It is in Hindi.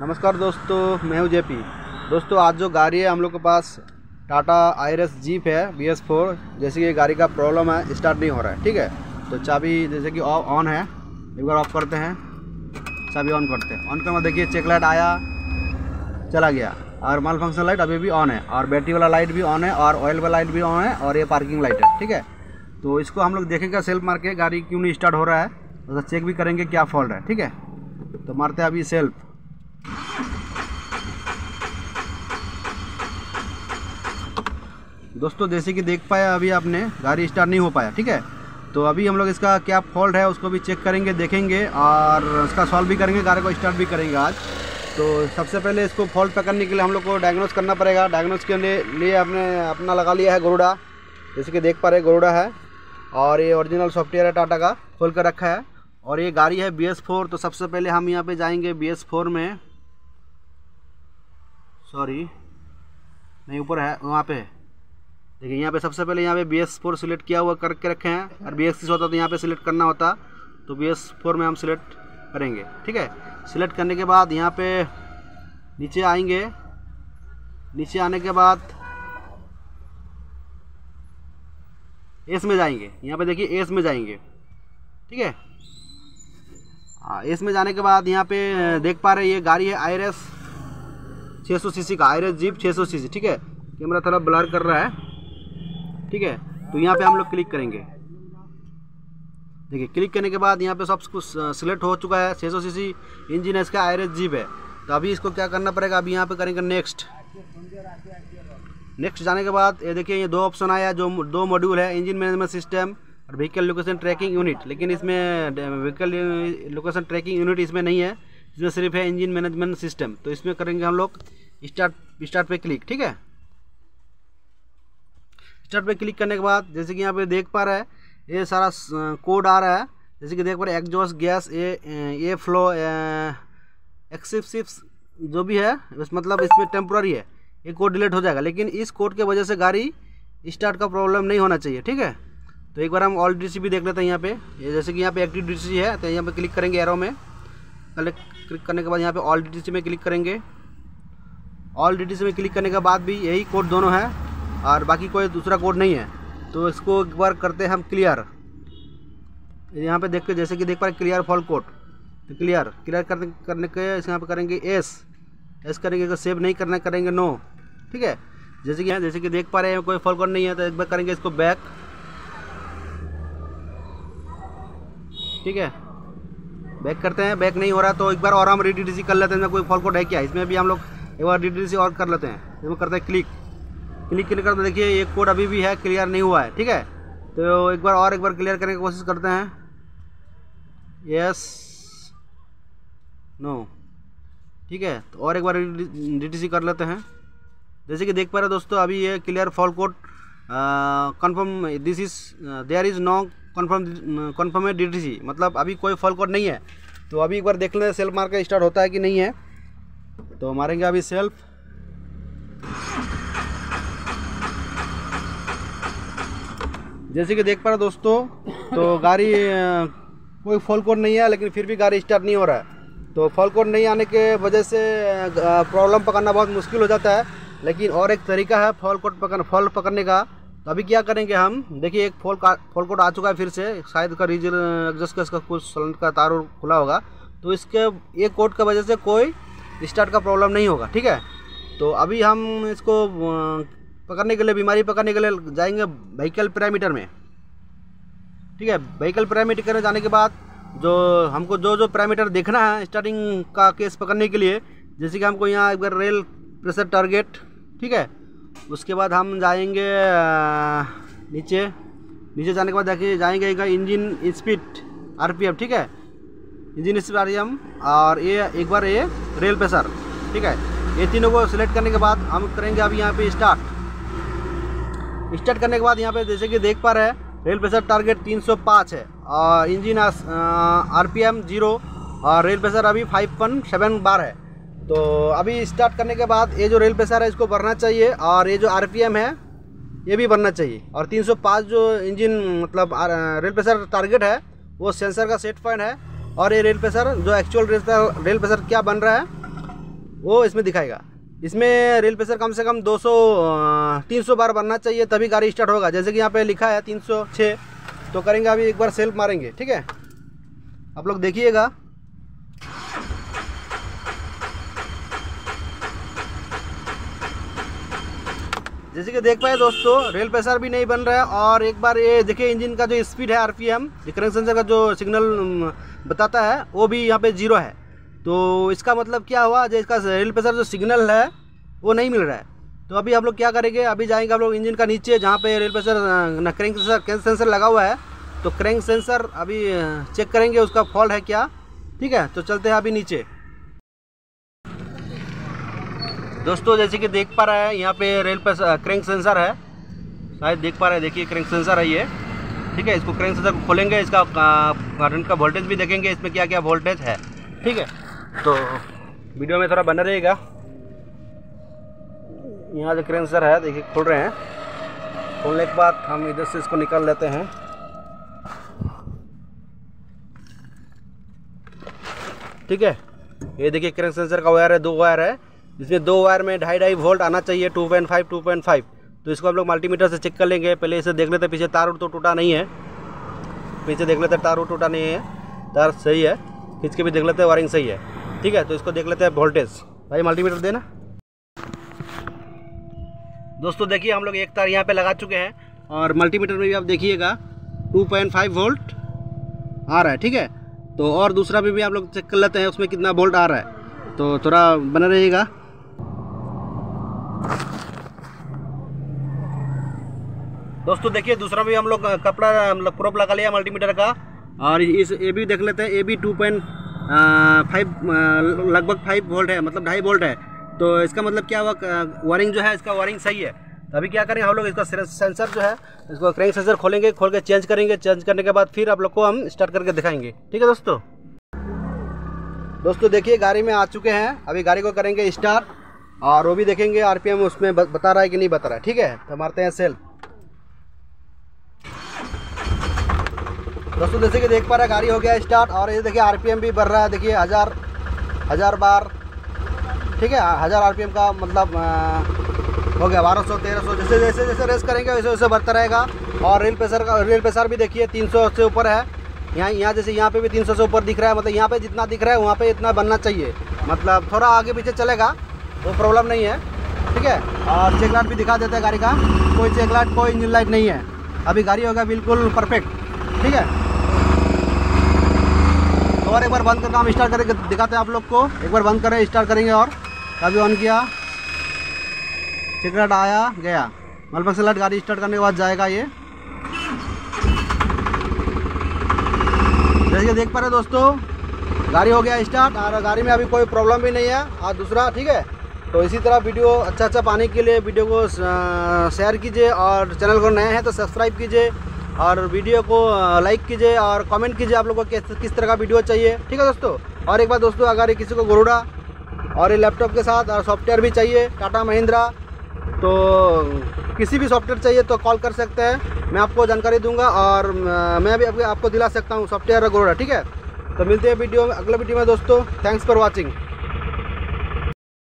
नमस्कार दोस्तों, मैं हूँ जेपी। दोस्तों, आज जो गाड़ी है, हम लोग के पास टाटा आयरस जीप है, बी एस फोर, जैसे कि गाड़ी का प्रॉब्लम है, स्टार्ट नहीं हो रहा है, ठीक है? तो चाबी जैसे कि ऑन है, एक बार ऑफ़ करते हैं, चाबी ऑन करते हैं। ऑन करके देखिए, चेक लाइट आया, चला गया। और माल फ़ंक्शन लाइट अभी भी ऑन है, और बैटरी वाला लाइट भी ऑन है, और ऑयल वाला लाइट भी ऑन है, और ये पार्किंग लाइट है, ठीक है? तो इसको हम लोग देखेंगे, सेल्फ मार के, गाड़ी क्यों नहीं स्टार्ट हो रहा है तो चेक भी करेंगे क्या फॉल्ट है, ठीक है? तो मारते हैं अभी सेल्फ। दोस्तों, जैसे कि देख पाया अभी आपने, गाड़ी स्टार्ट नहीं हो पाया, ठीक है? तो अभी हम लोग इसका क्या फॉल्ट है, उसको भी चेक करेंगे, देखेंगे, और उसका सॉल्व भी करेंगे गाड़ी को स्टार्ट भी करेंगे आज। तो सबसे पहले इसको फॉल्ट पकड़ने के लिए हम लोग को डायग्नोस करना पड़ेगा। डायग्नोस के लिए लिए आपने अपना लगा लिया है गरुड़ा जैसे कि देख पा रहे गरुड़ा है, और ये ओरिजिनल सॉफ्टवेयर है टाटा का, खोल कर रखा है। और ये गाड़ी है बी एस फोर तो सबसे पहले हम यहाँ पे जाएँगे बी एस फोर में। सॉरी नहीं, ऊपर है, वहाँ पे। देखिए, यहाँ पे सबसे पहले यहाँ पे बी एस फोर सिलेक्ट किया हुआ करके रखे हैं। और बी एस सिक्स होता तो यहाँ पे सिलेक्ट करना होता। तो बी एस फोर में हम सिलेक्ट करेंगे, ठीक है? सिलेक्ट करने के बाद यहाँ पे नीचे आएँगे। नीचे आने के बाद एस में जाएँगे। यहाँ पे देखिए एस में जाएँगे, ठीक है? हाँ एस में जाने के बाद यहाँ पे देख पा रहे ये गाड़ी है आयरस 600 सीसी का आयरस जीप 600 सीसी ठीक है? कैमरा थोड़ा ब्लर कर रहा है। ठीक है? तो यहाँ पे हम लोग क्लिक करेंगे। देखिए क्लिक करने के बाद यहाँ पे सब कुछ सिलेक्ट हो चुका है। 600 सीसी इंजन है, इसका आयरस जीप है। तो अभी इसको क्या करना पड़ेगा? अभी यहाँ पे करेंगे नेक्स्ट नेक्स्ट जाने के बाद, ये देखिए, ये दो ऑप्शन आया जो दो मॉड्यूल है इंजन मैनेजमेंट सिस्टम और व्हीकल लोकेशन ट्रैकिंग यूनिट लेकिन इसमें व्हीकल लोकेशन ट्रैकिंग यूनिट इसमें नहीं है। इसमें सिर्फ़ है इंजन मैनेजमेंट सिस्टम तो इसमें करेंगे हम लोग स्टार्ट स्टार्ट पे क्लिक ठीक है? स्टार्ट पे क्लिक करने के बाद, जैसे कि यहाँ पे देख पा रहे है, ये सारा कोड आ रहा है। जैसे कि देख पा रहे एग्जॉस्ट गैस ए ए फ्लो एक्सिप्सिप्स जो भी है, बस मतलब इसमें टेम्प्रोरी है। ये कोड डिलीट हो जाएगा, लेकिन इस कोड के वजह से गाड़ी स्टार्ट का प्रॉब्लम नहीं होना चाहिए, ठीक है? तो एक बार हम ऑल डीटीसी भी देख लेते हैं यहाँ पे। ये जैसे कि यहाँ पे एक्टिव डी है तो यहाँ पे क्लिक करेंगे एरो में। पहले क्लिक करने के बाद यहाँ पे ऑल डीटीसी में क्लिक करेंगे। ऑल डीटीसी में क्लिक करने के बाद भी यही कोड दोनों है। और बाकी कोई दूसरा कोड नहीं है। तो इसको एक बार करते हैं हम क्लियर यहाँ पे देख के जैसे कि देख पा रहे क्लियर फॉल कोड तो क्लियर क्लियर करने करने के इस यहाँ पे करेंगे एस एस करेंगे, अगर सेव नहीं करना करेंगे नो ठीक है? जैसे कि जैसे कि देख पा रहे हैं, कोई फॉल कोड नहीं है तो एक बार करेंगे इसको बैक ठीक है? बैक करते हैं बैक नहीं हो रहा तो एक बार और हम डी कर लेते हैं कोई फॉल कोड है क्या? इसमें भी हम लोग एक बार डी और कर लेते हैं। इसमें करते हैं क्लिक क्लिक क्लिक करते देखिए, ये कोड अभी भी है क्लियर नहीं हुआ है, ठीक है? तो एक बार और एक बार क्लियर करने की कोशिश करते हैं। यस नो ठीक है? तो और एक बार डीटीसी कर लेते हैं। जैसे कि देख पा रहे दोस्तों, अभी ये clear fault code confirm this is there is no confirm confirm है डी मतलब अभी कोई फॉल कोड नहीं है। तो अभी एक बार देख लें सेल्फ मार का स्टार्ट होता है कि नहीं है। तो मारेंगे अभी सेल्फ जैसे कि देख पा रहे दोस्तों तो गाड़ी कोई फॉल कोड नहीं है, लेकिन फिर भी गाड़ी स्टार्ट नहीं हो रहा है। तो फॉल कोड नहीं आने के वजह से प्रॉब्लम पकड़ना बहुत मुश्किल हो जाता है। लेकिन और एक तरीका है फॉल कोड पकड़ फॉल पकड़ने का। तो अभी क्या करेंगे हम? देखिए, एक फॉल का फॉल कोड आ चुका है फिर से। शायद का रीजन एग्जस्ट का इसका कुछ सिलेंडर का तार खुला होगा। तो इसके ये कोड की वजह से कोई स्टार्ट का प्रॉब्लम नहीं होगा, ठीक है? तो अभी हम इसको पकड़ने के लिए, बीमारी पकड़ने के लिए जाएँगे व्हीकल पैरामीटर में। ठीक है व्हीकल पैरामीटर में जाने के बाद जो हमको जो जो पैरामीटर देखना है स्टार्टिंग का केस पकड़ने के लिए, जैसे कि हमको यहाँ एक बार रेल प्रेशर टारगेट ठीक है? उसके बाद हम जाएँगे नीचे नीचे जाने के बाद देखिए, जाएँगे इंजन स्पीड आरपीएम ठीक है? इंजन स्पीड आरपीएम और ये एक बार ये रेल प्रेशर ठीक है? ये तीनों को सिलेक्ट करने के बाद हम करेंगे अभी यहाँ पे स्टार्ट स्टार्ट करने के बाद यहाँ पे जैसे कि देख पा रहे हैं, रेल प्रेशर टारगेट 305 है। और engine R P M zero और रेल प्रेशर अभी फाइव वन सेवन बार है। तो अभी स्टार्ट करने के बाद ये जो रेल प्रेशर है, इसको बढ़ना चाहिए और ये जो आर पी एम है, ये भी बढ़ना चाहिए। और 305 जो इंजन मतलब रेल प्रेशर टारगेट है, वो सेंसर का सेट पॉइंट है और ये रेल प्रेशर, जो एक्चुअल रेल प्रेशर क्या बन रहा है, वो इसमें दिखाएगा। इसमें रेल प्रेशर कम से कम 200 300 बार बनना चाहिए, तभी गाड़ी स्टार्ट होगा। जैसे कि यहाँ पे लिखा है 306 तो करेंगे अभी एक बार सेल्फ मारेंगे, ठीक है? आप लोग देखिएगा। जैसे कि देख पाए दोस्तों, रेल प्रेशर भी नहीं बन रहा है, और एक बार ये देखिए इंजन का जो स्पीड है आरपीएम करेंट सेंसर का जो सिग्नल बताता है, वो भी यहाँ पे ज़ीरो है। तो इसका मतलब क्या हुआ? जो इसका रेल प्रेशर जो सिग्नल है, वो नहीं मिल रहा है। तो अभी हम लोग क्या करेंगे? अभी जाएँगे हम लोग इंजन का नीचे, जहाँ पे rail pressure crank sensor crank sensor लगा हुआ है। तो क्रैंक सेंसर अभी चेक करेंगे उसका फॉल्ट है क्या। ठीक है? तो चलते हैं अभी नीचे। दोस्तों, जैसे कि देख पा रहे हैं, यहाँ पे रेल पर क्रैंक सेंसर है। शायद देख पा रहे हैं, देखिए क्रैंक सेंसर है ये। ठीक है? इसको क्रैंक सेंसर खोलेंगे, इसका करंट का वोल्टेज भी देखेंगे, इसमें क्या क्या वोल्टेज है। ठीक है? तो वीडियो में थोड़ा बना रहेगा यहाँ जो क्रैंक सेंसर है, देखिए, खोल रहे हैं। खोलने के बाद हम इधर से इसको निकाल लेते हैं। ठीक है? ये देखिए क्रैंक सेंसर का वायर है, दो वायर है। जिसमें दो वायर में ढाई ढाई वोल्ट आना चाहिए two point five two point five तो इसको हम लोग मल्टीमीटर से चेक कर लेंगे। पहले इसे देख लेते पीछे तार तो टूटा नहीं है। पीछे देख लेते तार टूटा नहीं है। तार सही है। खींच के भी देख लेते वायरिंग सही है। ठीक है तो इसको देख लेते हैं वोल्टेज भाई मल्टीमीटर देना। दोस्तों देखिए हम लोग एक तार यहाँ पे लगा चुके हैं और मल्टीमीटर में भी आप देखिएगा 2.5 वोल्ट आ रहा है ठीक है? तो और दूसरा भी, भी आप लोग चेक कर लेते हैं उसमें कितना वोल्ट आ रहा है। तो थोड़ा बना रहेगा दोस्तों देखिए दूसरा भी हम लोग कपड़ा मतलब प्रोप लगा लिया मल्टीमीटर का। और इस ए भी देख लेते हैं ये भी टू पॉइंट फाइव लगभग फाइव वोल्ट है मतलब ढाई वोल्ट है। तो इसका मतलब क्या हुआ? वायरिंग जो है, इसका वायरिंग सही है। तो अभी क्या करेंगे हम लोग? इसका सेंसर जो है, इसको क्रैंक सेंसर खोलेंगे, खोल के चेंज करेंगे। चेंज करने के बाद फिर आप लोग को हम स्टार्ट करके दिखाएँगे। ठीक है दोस्तों? दोस्तों देखिए, गाड़ी में आ चुके हैं। अभी गाड़ी को करेंगे स्टार्ट और वो भी देखेंगे आरपीएम उसमें बता रहा है कि नहीं बता रहा है। ठीक है? तो मारते हैं सेल दोस्तों, जैसे कि देख पा रहे हैं, गाड़ी हो गया स्टार्ट और ये देखिए आरपीएम भी बढ़ रहा है, देखिए हज़ार हज़ार बार, ठीक है, हज़ार आरपीएम का मतलब हो गया बारह सौ, तेरह सौ, जैसे जैसे जैसे रेस करेंगे, वैसे वैसे बढ़ता रहेगा। और रेल प्रेशर का रेल प्रेशर भी देखिए, तीन सौ से ऊपर है। यहाँ यहाँ जैसे, यहाँ पे भी तीन सौ से ऊपर दिख रहा है मतलब यहाँ पे जितना दिख रहा है, वहाँ पे इतना बनना चाहिए। मतलब थोड़ा आगे पीछे चलेगा वो प्रॉब्लम नहीं है, ठीक है। और चेक लाइट भी दिखा देते हैं गाड़ी का, कोई चेक लाइट कोई इंजन लाइट नहीं है। अभी गाड़ी होगा बिल्कुल परफेक्ट ठीक है। तो और एक बार बंद करके हम स्टार्ट करके दिखाते हैं आप लोग को। एक बार बंद करें स्टार्ट करेंगे और अभी ऑन किया। लाइट आया, गया। मलबक से लाइट गाड़ी स्टार्ट करने के बाद जाएगा ये। जैसे देख पा रहे दोस्तों, गाड़ी हो गया स्टार्ट और गाड़ी में अभी कोई प्रॉब्लम भी नहीं है। और दूसरा, ठीक है? तो इसी तरह वीडियो अच्छा अच्छा पाने के लिए वीडियो को शेयर कीजिए और चैनल को नए हैं तो सब्सक्राइब कीजिए। और वीडियो को लाइक कीजिए और कमेंट कीजिए आप लोगों को किस किस तरह का वीडियो चाहिए। ठीक है दोस्तों? और एक बार दोस्तों, अगर किसी को गोरुड़ा और ये लैपटॉप के साथ और सॉफ्टवेयर भी चाहिए टाटा महिंद्रा तो किसी भी सॉफ्टवेयर चाहिए तो कॉल कर सकते हैं। मैं आपको जानकारी दूँगा और मैं भी आपको दिला सकता हूँ सॉफ्टवेयर और गोरुड़ा ठीक है? तो मिलते हैं वीडियो में, अगले वीडियो में दोस्तों। Thanks for watching